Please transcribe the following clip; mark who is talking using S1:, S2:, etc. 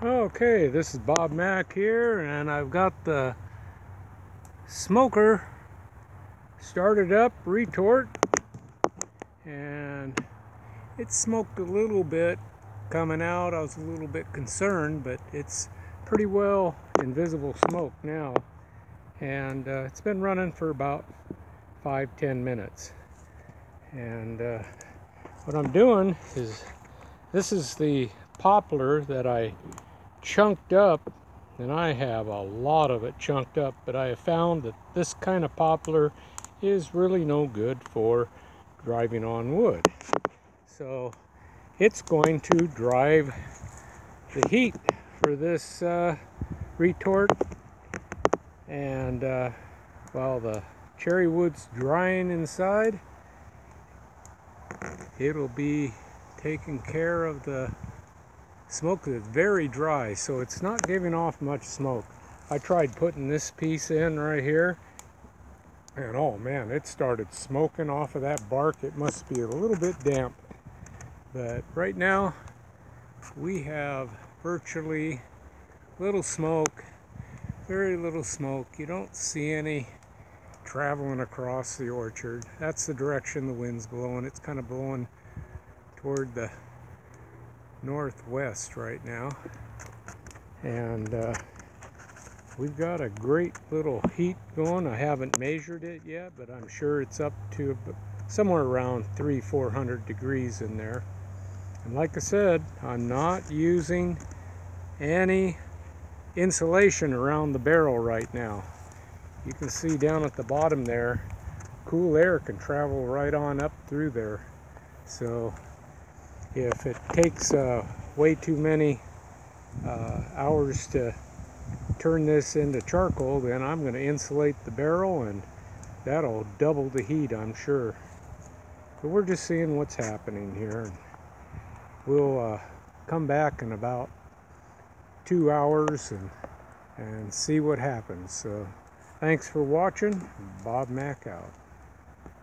S1: Okay, this is Bob Mack here, and I've got the smoker started up, retort, and it smoked a little bit coming out. I was a little bit concerned, but it's pretty well invisible smoke now, and uh, it's been running for about five, ten minutes. And uh, what I'm doing is, this is the poplar that I chunked up, and I have a lot of it chunked up, but I have found that this kind of poplar is really no good for driving on wood. So it's going to drive the heat for this uh, retort and uh, while the cherry wood's drying inside it'll be taking care of the smoke that's very dry so it's not giving off much smoke. I tried putting this piece in right here and oh man it started smoking off of that bark. It must be a little bit damp. But right now we have virtually little smoke very little smoke. You don't see any traveling across the orchard. That's the direction the wind's blowing. It's kind of blowing toward the northwest right now. And uh, we've got a great little heat going. I haven't measured it yet, but I'm sure it's up to somewhere around three, 400 degrees in there. And like I said, I'm not using any insulation around the barrel right now. You can see down at the bottom there, cool air can travel right on up through there. So if it takes uh, way too many uh, hours to turn this into charcoal, then I'm going to insulate the barrel and that'll double the heat, I'm sure. But we're just seeing what's happening here. We'll uh, come back in about two hours and, and see what happens. So thanks for watching. Bob Mack out.